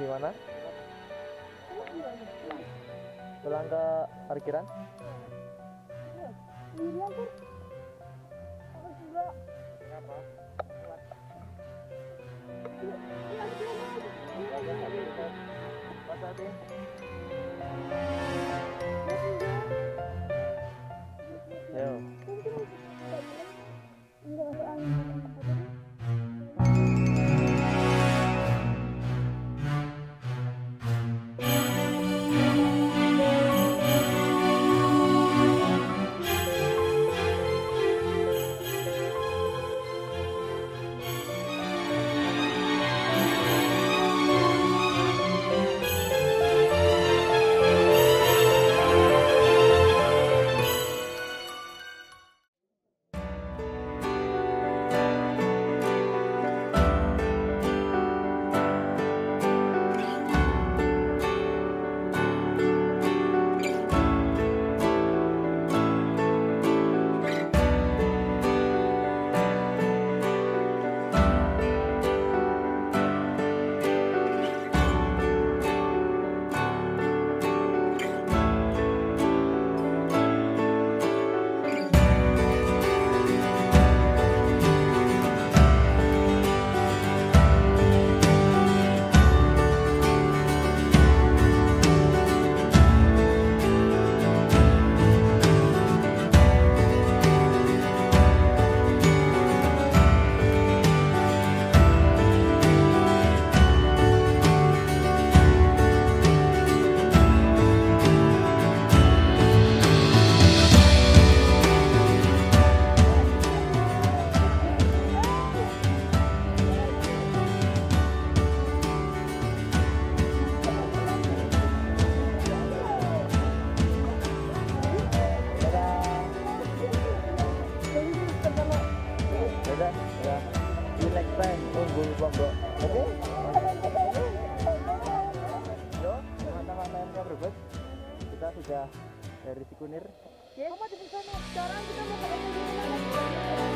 di mana? Pulang ke parkiran? Iya, iya, iya. Oke? Kita sudah dari Sikunir. Kamu di. Sekarang kita mau ke